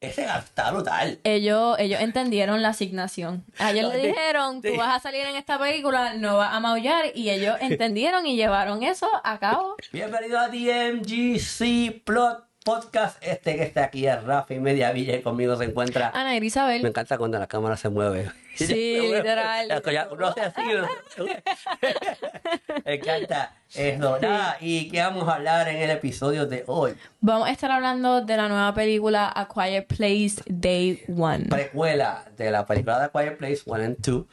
ese está brutal. Ellos, ellos entendieron la asignación. A ellos No, le dijeron, tú vas a salir en esta película, no vas a maullar. Y ellos entendieron y llevaron eso a cabo. Bienvenido a DMGC Plot Podcast. Este que está aquí es Rafi Media Villa y conmigo se encuentra. Ana Me Isabel. encanta cuando la cámara se mueve. Sí, literal. Ya, Uno hace así. Me encanta eso. Nada, ¿y qué vamos a hablar en el episodio de hoy? Vamos a estar hablando de la nueva película A Quiet Place Day One. Precuela de la película de Quiet Place 1 and 2.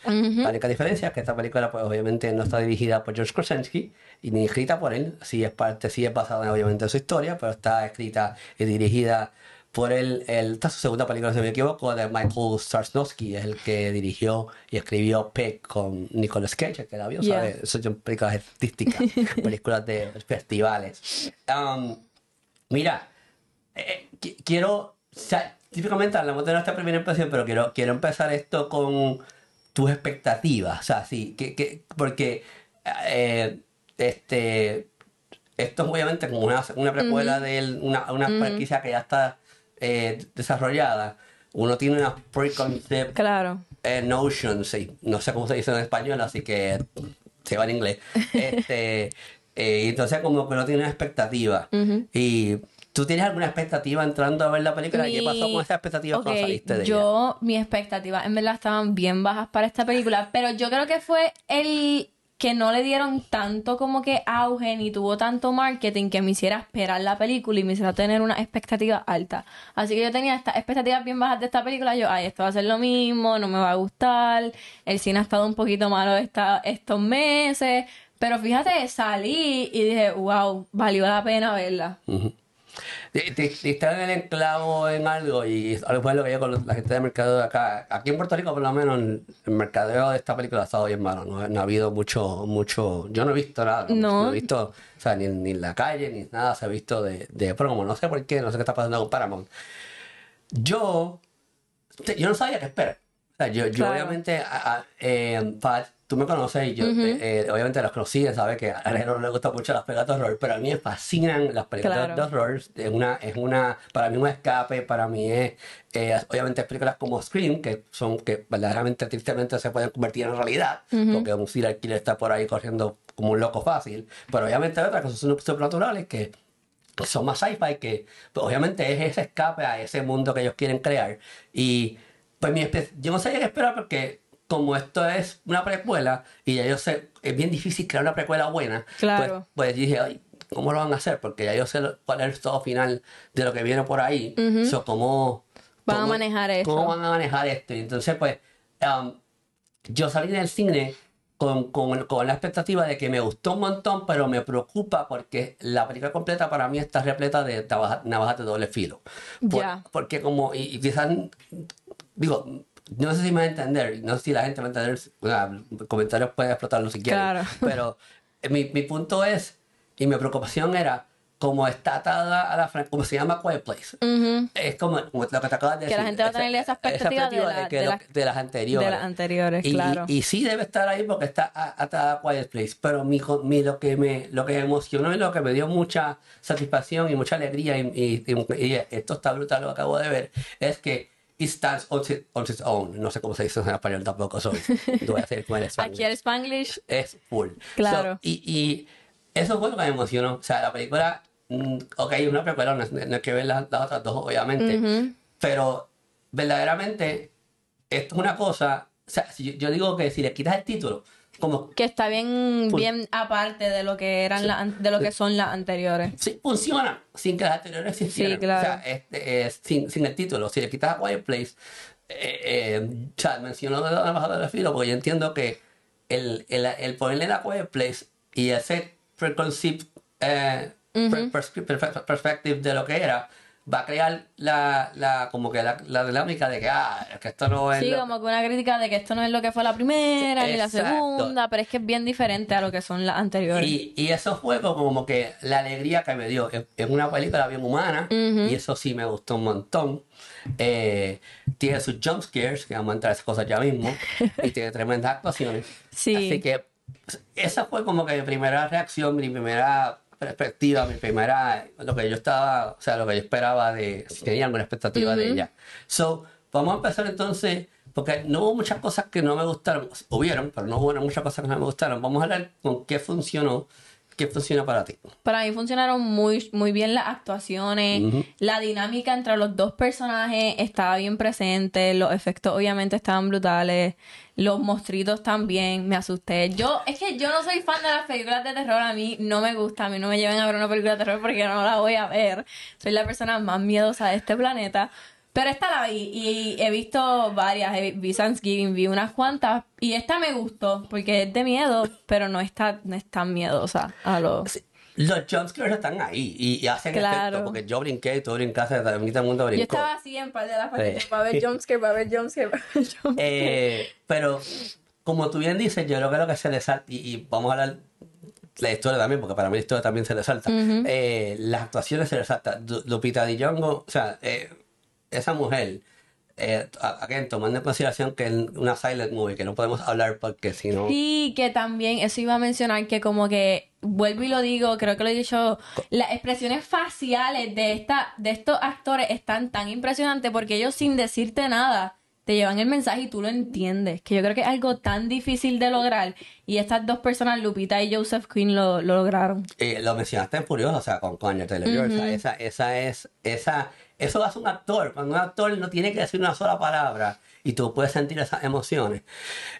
La única diferencia es que esta película, pues obviamente no está dirigida por George Krasinski y ni escrita por él. Sí es parte, sí es basada obviamente en su historia, pero está escrita y dirigida por él. él esta es su segunda película, si no me equivoco, de Michael Starsnowski, es el que dirigió y escribió Pig con Nicolas Cage, el que vio, Yeah. ¿sabes? Son películas artísticas, películas de festivales. Um, mira, eh, qui- quiero, o sea, típicamente hablamos de nuestra primera impresión, pero quiero, quiero empezar esto con tus expectativas, o sea, sí, que, que- porque eh, este, esto es obviamente como una, una precuela de una, una franquicia que ya está eh, desarrollada, uno tiene unas preconceived Claro. eh, notions, sí, no sé cómo se dice en español, así que se va en inglés. Este, eh, entonces como que no tiene expectativa. Y tú tienes alguna expectativa entrando a ver la película, ¿qué Mi- pasó con esa expectativa cuando Ok, saliste de ella? yo, mis expectativas en verdad estaban bien bajas para esta película, pero yo creo que fue el que no le dieron tanto como que auge ni tuvo tanto marketing que me hiciera esperar la película y me hiciera tener una expectativa alta. Así que yo tenía estas expectativas bien bajas de esta película. Yo, ay, esto va a ser lo mismo, no me va a gustar. El cine ha estado un poquito malo esta, estos meses. Pero fíjate, salí y dije, wow, valió la pena verla. Te- te- te Está en el enclavo en algo y algo fue lo que yo con la gente de mercadeo de acá. Aquí en Puerto Rico, por lo menos, el mercadeo de esta película ha estado bien malo. No, no ha habido mucho, mucho. Yo no he visto nada. No. he visto, o sea, ni, ni en la calle, ni nada se ha visto de, de promo. No sé por qué, no sé qué está pasando con Paramount. Yo, yo no sabía qué esperar. Sea, yo, yo Claro. obviamente, a- a- eh, tú me conoces y yo, eh, eh, obviamente los conocí, sabes que a no le gustan mucho las películas de horror, pero a mí me fascinan las películas Claro. de horror. Es una, es una, para mí un escape, para mí es, eh, obviamente películas como Scream, que son, que verdaderamente, tristemente se pueden convertir en realidad, porque un serial killer está por ahí corriendo como un loco fácil, pero obviamente hay otras cosas son sobrenaturales que son más sci-fi que pues, obviamente es ese escape a ese mundo que ellos quieren crear y pues mi yo no sabía qué esperar porque como esto es una precuela y ya yo sé es bien difícil crear una precuela buena Claro. pues, pues dije ay ¿cómo lo van a hacer? porque ya yo sé cuál es el estado final de lo que viene por ahí So, cómo Van a manejar eso. cómo van a manejar esto y entonces pues um, yo salí del cine con, con- con la expectativa de que me gustó un montón, pero me preocupa porque la película completa para mí está repleta de navaja- navajas de doble filo. Por-. Porque como, y, y quizás, digo, no sé si me va a entender, no sé si la gente va a entender, bueno, comentarios pueden explotarlo si quieren, Claro. pero eh, mi, mi punto es, y mi preocupación era, como está atada a la como se llama Quiet Place, Ujú. es como, como lo que te acabas de Que decir. la gente va a tener esa expectativa de la- que de lo- la- de las anteriores. de las anteriores, Y- claro. Y, y sí debe estar ahí porque está atada a Quiet Place. Pero mi, mi- lo, que me, lo que me emocionó y lo que me dio mucha satisfacción y mucha alegría, y, y- esto está brutal lo que acabo de ver, es que it stands on its, on its own. No sé cómo se dice en español tampoco, soy. Voy a hacer como en español Aquí el Spanglish. es full. Claro. So, y, y eso fue lo que me emocionó. O sea, la película, mm, ok, es una película, no, no hay que ver las, las otras dos, obviamente. Pero verdaderamente, esto es una cosa. O sea, si yo, yo digo que si le quitas el título, Que está bien, Fun- bien aparte de lo que eran an- de lo que son las anteriores. sí, funciona sin que las anteriores existieran. Sí, claro. O sea, este, eh, sin, sin el título. Si le quitas a Quiet Place, eh, eh, o sea, menciono de la bajada de filo porque yo entiendo que el, el, el ponerle la Quiet Place y ese preconceived eh, per- perspe- per- perspective de lo que era va a crear la, la como que la, la dinámica de que ah es que esto no es Sí, lo- como que una crítica de que esto no es lo que fue la primera Sí, ni la segunda, pero es que es bien diferente a lo que son las anteriores. Y, y eso fue como que la alegría que me dio. Es, es una película bien humana y eso sí me gustó un montón. Eh, tiene sus jump scares, que vamos a entrar a esas cosas ya mismo, y tiene tremendas actuaciones. Sí. Así que esa fue como que mi primera reacción, mi primera perspectiva, mi primera, lo que yo estaba, o sea, lo que yo esperaba de, si tenía alguna expectativa de ella. So, vamos a empezar entonces, porque no hubo muchas cosas que no me gustaron, hubieron, pero no hubo muchas cosas que no me gustaron. Vamos a hablar con qué funcionó, qué funciona para ti. Para mí funcionaron muy, muy bien las actuaciones, la dinámica entre los dos personajes estaba bien presente, los efectos obviamente estaban brutales, los monstruitos también, me asusté. Yo, es que yo no soy fan de las películas de terror, a mí no me gusta, a mí no me lleven a ver una película de terror porque no la voy a ver. Soy la persona más miedosa de este planeta. Pero esta la vi y he visto varias, vi Thanksgiving, vi unas cuantas y esta me gustó porque es de miedo, pero no está, no es tan miedosa a los... Los jumpscares están ahí y, hacen efecto porque yo brinqué, tú brincaste, también todo el mundo brincó. Yo estaba así en par de las sí. para ver jumpscare, para ver jumpscare, para ver jumpscare. Eh, pero como tú bien dices, yo creo que lo que se le salta, y, vamos a hablar la historia también, porque para mí la historia también se le salta. eh, las actuaciones se le salta. Lupita D'Jongo, o sea, eh, esa mujer, eh, tomando en consideración que es una silent movie, que no podemos hablar porque si no... Sí, que también, eso iba a mencionar, que como que, vuelvo y lo digo, creo que lo he dicho, las expresiones faciales de, esta, de estos actores están tan impresionantes porque ellos sin decirte nada te llevan el mensaje y tú lo entiendes. Que yo creo que es algo tan difícil de lograr. Y estas dos personas, Lupita y Joseph Quinn, lo, lograron. Eh, lo mencionaste en Furioso, o sea, con Anya Taylor. esa, esa es, esa eso hace un actor. Cuando un actor no tiene que decir una sola palabra y tú puedes sentir esas emociones.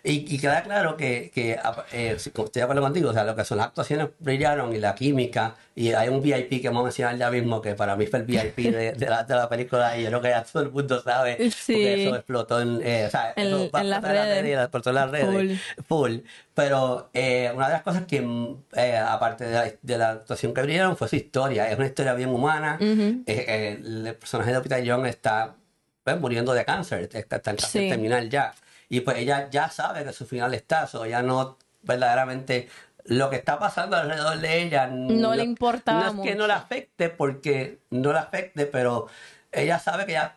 Y, queda claro que, que eh, estoy de acuerdo contigo, o sea, lo que son las actuaciones brillaron y la química. Y hay un VIP que vamos a mencionar ya mismo, que para mí fue el VIP de, la, de la, película y yo creo que ya todo el mundo sabe, porque eso explotó en, eh, o sea, eso en, las redes. explotó en las redes. Full. Pero eh, una de las cosas que, eh, aparte de la, de la, actuación que brillaron, fue su historia. Es una historia bien humana. Eh, el personaje de Peter Young está pues, muriendo de cáncer, está, está en cáncer terminal ya. Y pues ella ya sabe que su final está, o ya no verdaderamente lo que está pasando alrededor de ella no, le importa no es que no le afecte porque no le afecte pero ella sabe que ya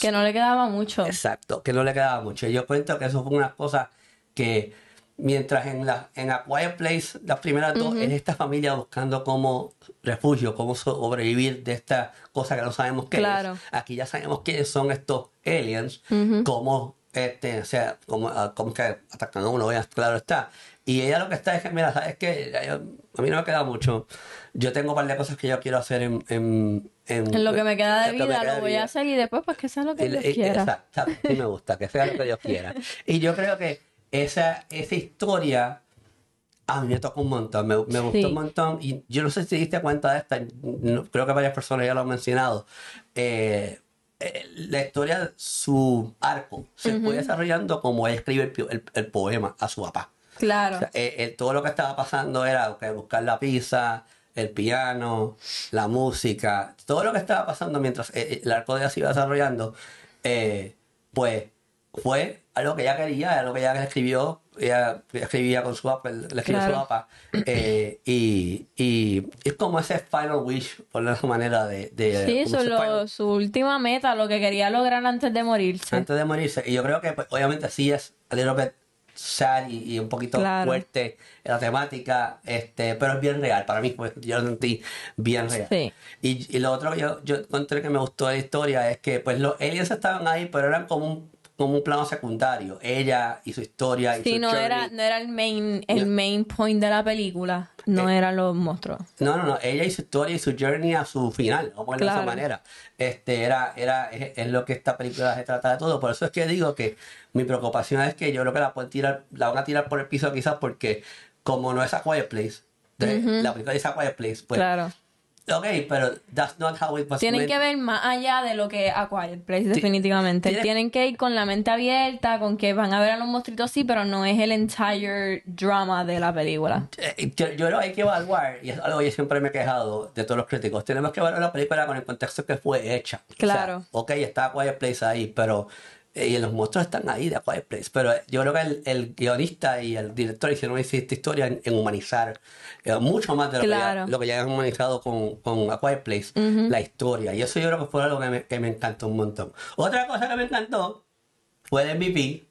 que no le quedaba mucho. Exacto que no le quedaba mucho. Y yo cuento que eso fue una cosa que Mientras en la en A Quiet Place, las primeras dos, es esta familia buscando como refugio, cómo sobrevivir de esta cosa que no sabemos qué es. Aquí ya sabemos quiénes son estos aliens, cómo, este, o sea, cómo, ah, cómo que atacan a uno, claro está. Y ella lo que está es que, mira, ¿sabes qué? A mí no me queda mucho. Yo tengo un par de cosas que yo quiero hacer en... En, en, lo que me queda de vida lo voy a hacer y después pues que sea lo que Dios quiera. Exacto, sí me gusta, que sea lo que Dios quiera. Y yo creo que esa, esa historia a mí me tocó un montón, me, me gustó un montón. Y yo no sé si te diste cuenta de esta, creo que varias personas ya lo han mencionado. Eh, eh, la historia, su arco, se fue desarrollando como él escribe el, el, poema a su papá. Claro. Eh, todo lo que estaba pasando era buscar la pizza, el piano, la música, todo lo que estaba pasando mientras el arco de ella se iba desarrollando, pues fue algo que ella quería, algo que ella escribió, ella escribía con su papá, le escribió su papá, eh, y, y, es como ese final wish, por la manera de... de sí, eso su última meta, lo que quería lograr antes de morirse. Antes de morirse, y yo creo que pues, obviamente sí es a little bit sad y, un poquito fuerte en la temática, este, pero es bien real, para mí pues, yo lo sentí bien real. Y, y, lo otro que yo, yo encontré que me gustó de la historia es que pues los aliens estaban ahí, pero eran como un como un plano secundario. Ella y su historia. Y sí, no, era, no era el main, el main point de la película. No eh, eran los monstruos. No, no, no. Ella y su historia y su journey a su final. Vamos a de esa manera. Este, era, era, es, lo que esta película se trata de todo. Por eso es que digo que mi preocupación es que yo creo que la pueden tirar, la van a tirar por el piso quizás porque como no es a Quiet Place, la película es a Quiet Place, pues claro Ok, pero that's not how it was Tienen que ver más allá de lo que a Quiet Place, definitivamente. Tienen que ir con la mente abierta, con que van a ver a los monstruitos, sí, pero no es el entire drama de la película. Eh, yo, yo creo que hay que evaluar, y es algo que yo siempre me he quejado de todos los críticos, tenemos que evaluar la película con el contexto que fue hecha. Claro. O sea, ok, está Quiet Place ahí, pero y los monstruos están ahí de Quiet Place. Pero yo creo que el, el guionista y el director hicieron esta historia en, humanizar eh, mucho más de lo, que ya, lo, que ya, han humanizado con, con A Quiet Place, la historia. Y eso yo creo que fue algo que me, que me encantó un montón. Otra cosa que me encantó fue el MVP,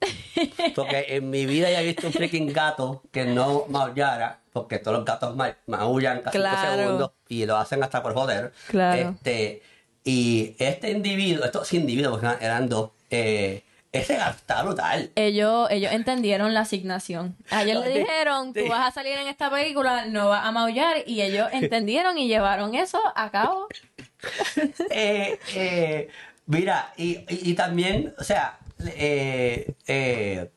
porque en mi vida ya he visto un freaking gato que no maullara porque todos los gatos ma- maullan cada cinco Claro. segundos y lo hacen hasta por joder. Claro. Este, y este individuo, estos individuos, porque eran- dos, eh, ese está brutal. Ellos, ellos entendieron la asignación. A ellos le dijeron, tú vas a salir en esta película, no vas a maullar. Y ellos entendieron y llevaron eso a cabo. Eh, eh, mira, y, y, y también, o sea, eh, eh,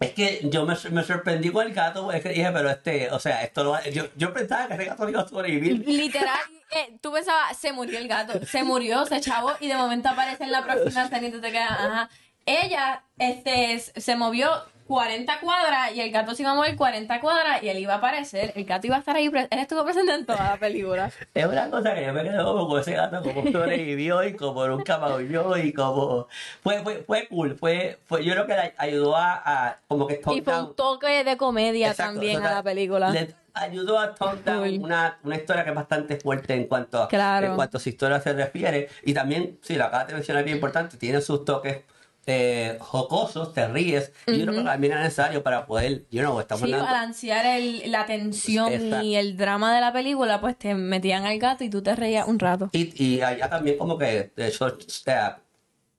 es que yo me, me sorprendí con el gato, es que dije, pero este, o sea, esto lo va- yo, yo pensaba que ese gato no iba a sobrevivir. Literal, eh, tú pensabas, se murió el gato, se murió, se echó y de momento aparece en la próxima escena y tú te quedas, ajá. Ella, este, se movió 40 cuadras y el gato se iba a mover 40 cuadras y él iba a aparecer, el gato iba a estar ahí, pre- él estuvo presente en toda la película. Es una cosa que yo me quedé como con ese gato, como sobrevivió y como nunca maulló y como... Fue, fue, fue cool, fue, fue, yo creo que le ayudó a, a como que Y fue un toque de comedia Exacto, también a la película. Le ayudó a down Cool. una, una historia que es bastante fuerte en cuanto a, Claro. en cuanto a su historia se refiere. Y también, sí, lo acabas de mencionar bien importante, tiene sus toques eh, jocosos, te ríes. Y yo creo que también es necesario para poder, you know, estamos Sí, hablando- balancear el, la tensión Exacto. y el drama de la película, pues te metían al gato y tú te reías un rato. Y, y allá también como que de o sea,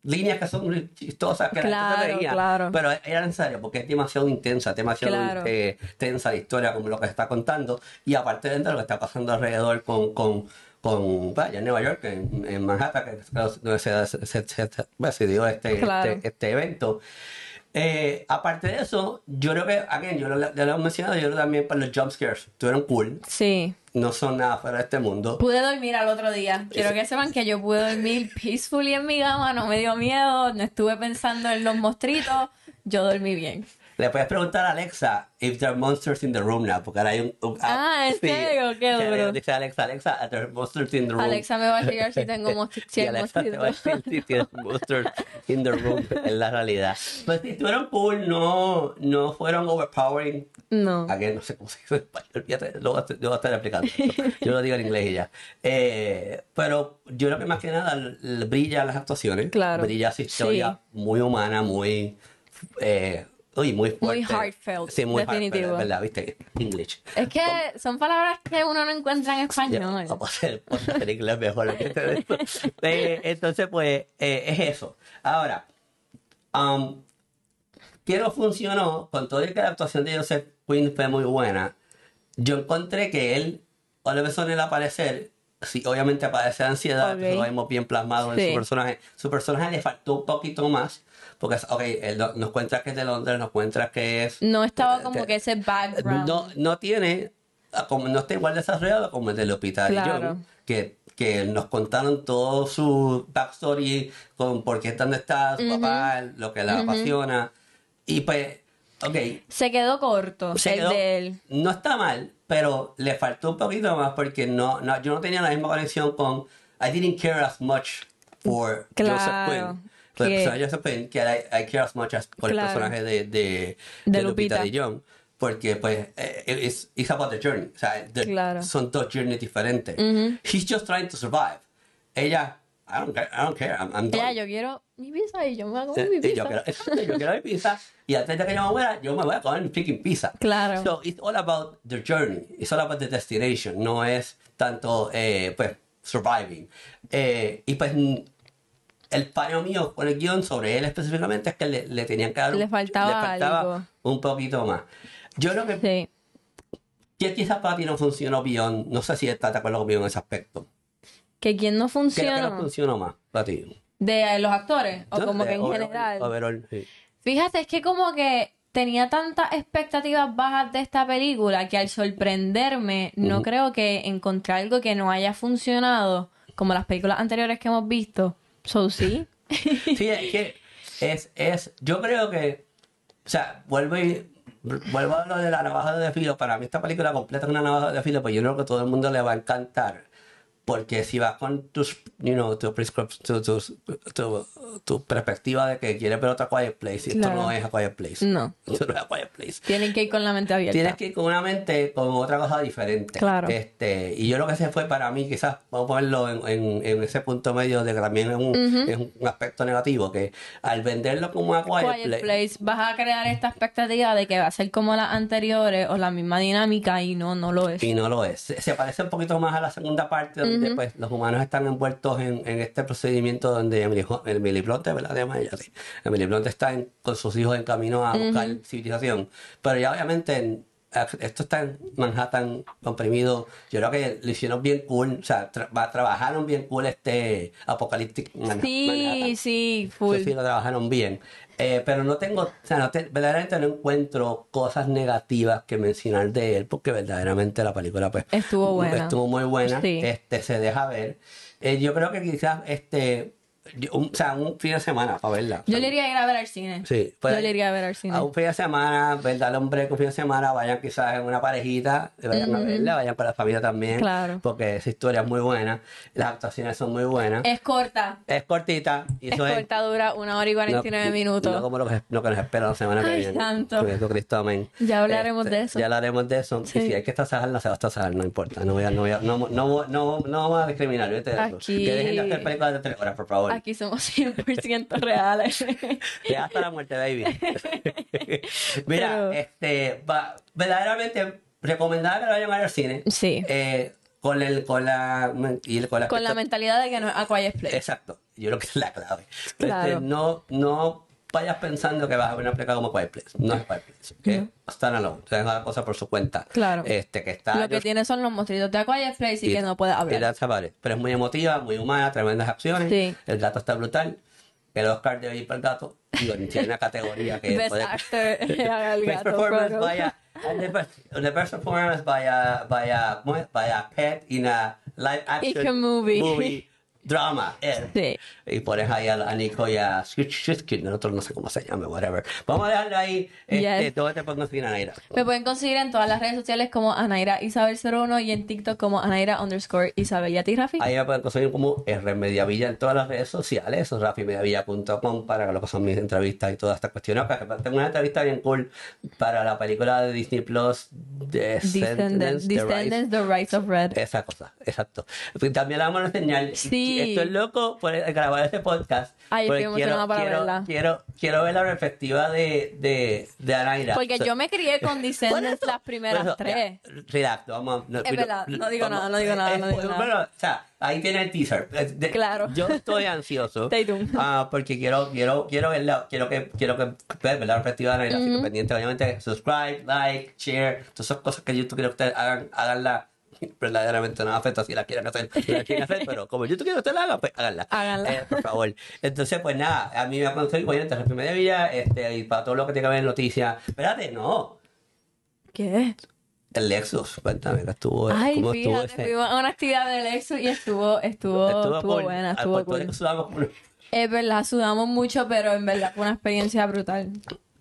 líneas que son muy chistosas que la gente Claro, se reía, claro. pero era necesario porque es demasiado intensa, demasiado Claro. eh, tensa la historia como lo que está contando y aparte de lo que está pasando alrededor con con con vaya, en Nueva York, en, en Manhattan, que se, se, se- se- se dio este, Claro. este, este evento. Eh, aparte de eso, yo creo que, again, yo lo, ya lo he mencionado, yo creo también para los jump scares, estuvieron cool, Sí. no son nada fuera de este mundo. Pude dormir al otro día. Quiero que sepan que yo pude dormir peacefully en mi cama, no me dio miedo, no estuve pensando en los monstruitos, yo dormí bien. Le puedes preguntar a Alexa if there are monsters in the room now, porque ahora hay un... un- Ah, ¿en serio? Qué duro. Dice Alexa, Alexa, are there monsters in the room? Alexa me va a llegar si tengo monstru- si Alexa te va a decir si tienes monsters in the room, en la realidad. Pues sí, estuvieron cool, no, no fueron overpowering. No. Again, no sé cómo se dice en español, olvídate, lo voy a, lo voy a estar explicando. Yo lo digo en inglés y ya. Eh, pero yo creo que más que nada brilla las actuaciones. Claro. Brilla su historia muy humana, muy... Eh, uy, muy fuerte. heartfelt, Sí, muy definitivo. heartfelt, ¿verdad? ¿Viste? English. Es que son palabras que uno no encuentra en Ya, español. Vamos a hacer, hacer inglés mejor. que te esto. Eh, entonces, pues, eh, es eso. Ahora, um, que no funcionó, con todo y que la actuación de Joseph Quinn fue muy buena, yo encontré que él, Oliver Besson, al aparecer, sí, obviamente padece de ansiedad, Ok. eso lo vemos bien plasmado en Sí. su personaje. Su personaje le faltó un poquito más, porque, ok, él no- nos cuenta que es de Londres, nos cuenta que es No estaba como que- que ese background. no, no tiene, ah, como no está igual desarrollado como el del hospital Claro. John, que, que nos contaron todo su backstory con por qué está donde está su papá, lo que la apasiona. Y pues, ok, Se quedó corto se el quedó- de él. no está mal, pero le faltó un poquito más porque no, no, yo no tenía la misma conexión con, I didn't care as much for Claro, Joseph Quinn. Por el que- personaje de Joseph Quinn, que I, I care as much as por Claro. el personaje de, de, De de Lupita Lupita. de John. Porque, pues, eh, it's, it's about the journey. O sea, the- Claro. son dos journeys diferentes. He's just trying to survive. Ella, I don't care, I don't care, I'm, I'm Ya, yo quiero mi pizza y yo me voy a comer mi pizza. yo quiero, exacto, yo quiero mi pizza. Y antes de que yo me muera, yo me voy a comer mi freaking pizza. Claro. So, it's all about the journey. It's all about the destination. No es tanto, eh, pues, surviving. Eh, y pues, el fallo mío con el guion sobre él específicamente es que le, le tenían que dar un- Le faltaba algo. un poquito más. Yo creo que, Sí. que quizás para ti no funcionó bien. No sé si estás de acuerdo conmigo en ese aspecto. Que quien no ¿Qué lo que no funciona más para ti? de los actores o como que en overall- general. overall, sí. Fíjate, es que como que tenía tantas expectativas bajas de esta película que al sorprenderme no creo que encontrar algo que no haya funcionado como las películas anteriores que hemos visto. So sí. Sí, es que es, es, yo creo que, o sea, vuelvo y, vuelvo a lo de la navaja de filo, para mí esta película completa es una navaja de filo, pues yo creo que todo el mundo le va a encantar, porque si vas con tus, you know, tu, tu, tus- tu- tu perspectiva de que quieres ver otra Quiet Place, y esto no es a Quiet Place. No. Esto no es a Quiet Place. Tienen que ir con la mente abierta. Tienes que ir con una mente con otra cosa diferente. Claro. Este, y yo lo que se fue para mí, quizás, vamos a ponerlo en, en- en ese punto medio de que también es un, es un aspecto negativo, que al venderlo como una Quiet, Quiet Place, Place, vas a crear esta expectativa de que va a ser como las anteriores o la misma dinámica y no, no lo es. Y no lo es. Se, se parece un poquito más a la segunda parte, donde pues, los humanos están envueltos en, en este procedimiento donde Emily, Emily Blunt, ¿verdad? Llama ella, sí. Emily Blunt está en- con sus hijos en camino a buscar civilización. Pero ya obviamente en- esto está en Manhattan comprimido. Yo creo que lo hicieron bien cool. O sea, tra- trabajaron bien cool este Apocalyptic Man- Sí, Manhattan. sí, full. sí lo trabajaron bien. Eh, pero no tengo, o sea, no te- verdaderamente no encuentro cosas negativas que mencionar de él, porque verdaderamente la película pues Estuvo buena. estuvo muy buena, Sí. este se deja ver. Eh, yo creo que quizás este un, o sea, un fin de semana para verla. Yo le iría a ir a ver al cine. Sí, pues, Yo le iría a ver al cine. a un fin de semana, ver, darle un break un fin de semana, vayan quizás en una parejita, vayan a verla, vayan con la familia también, Claro. porque esa historia es muy buena, las actuaciones son muy buenas, Es corta. es cortita, y Es eso es corta, dura una hora y 49 no, minutos. No como lo que, lo que nos espera la semana que Ay, viene. santo. Jesucristo, amén. Este, Ya hablaremos de eso. Ya hablaremos de eso. Sí. Y si hay que tasajarla, se va a tasar, no importa. No voy a, no voy a, no, no, no, no, vamos a discriminar, de eso. Aquí- Que dejen de hacer películas de tres horas, por favor. Aquí somos 100% reales. Hasta la muerte, baby. Mira, Pero- este, va, verdaderamente recomendada que lo vayan a ver al cine. Sí. Eh, con el, con la, y con la, Con la mentalidad de que no es a Quiet Place. Exacto. Yo creo que es la clave. Claro. Este, no, no vayas pensando que vas a ver una película como Quiet Place. No es Quiet Place. Que están alone. O sea, es una cosa por su cuenta. Claro. Este, que está. Lo que tiene son los monstruitos de A Quiet Place y, que no puede y hablar. that's it. Pero es muy emotiva, muy humana, tremendas acciones. Sí. El gato está brutal. El Oscar debe ir para el gato. Y tiene una categoría que Best puede- actor Best gato. performance pero- by a, and the best, the best performance by a, by a, by a pet in a live action Ica movie. drama. eh. Sí. Y pones ahí a, a Nico y a Shushkin, nosotros no sé cómo se llama, whatever. Vamos a dejarlo ahí. Este, Yes. ¿Dónde te puedo conseguir, Anaira? Me pueden conseguir en todas las redes sociales como Anaira Isabel 01 y en TikTok como Anaira underscore Isabel y a ti, Rafi. Ahí me pueden conseguir como R Mediavilla en todas las redes sociales, o rafimediavilla.com para lo que son mis entrevistas y todas estas cuestiones. Tengo una entrevista bien cool para la película de Disney Plus Descendants, Descendants, The Rise Descendants, The Rise of Red. Esa cosa, exacto. También la vamos a enseñar. Sí. Estoy loco por grabar este podcast. Ay, estoy emocionada para quiero, verla. Quiero, quiero ver la perspectiva de, de, de Anaira. Porque So- yo me crié con Descendants las primeras eso, tres. ya, Relax, vamos no, Es verdad, no digo nada, no digo nada, no digo eh, nada. Bueno, o sea, ahí tiene el teaser. Eh, de- Claro. Yo estoy ansioso. Ah, porque quiero, quiero, quiero verla, quiero que, quiero que ver la perspectiva de Anaira. Así que pendiente, obviamente, subscribe, like, share, todas esas cosas que YouTube quiere que ustedes hagan, háganla. Verdaderamente no afecta si la quieren hacer, si la quieren hacer, pero como YouTube quiere que ustedes la hagan, pues háganla. Háganla. Eh, por favor. Entonces, pues nada, a mí me va a conseguir, obviamente, Rafi Media Villa, este, y para todo lo que tenga que ver en noticias. Espérate, no. ¿Qué? El Lexus, cuéntame, que estuvo, Ay, ¿cómo estuvo fíjate, ese? fuimos a una actividad del Lexus y estuvo, estuvo, estuvo, buena, estuvo cool. Sudamos Es verdad, sudamos mucho, pero en verdad fue una experiencia brutal.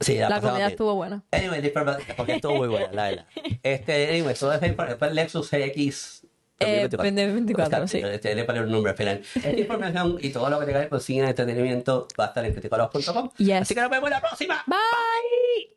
Sí, La pasamos comida estuvo buena. Anyway, disculpa, porque estuvo muy buena, la verdad. Este, anyway, informe- después el Lexus CX. Eh, 2024, sí. Este, le un número al final. Esta información y todo lo que tenga cine y entretenimiento va a estar en criticolos.com. Yes. Así que nos vemos la próxima. Bye.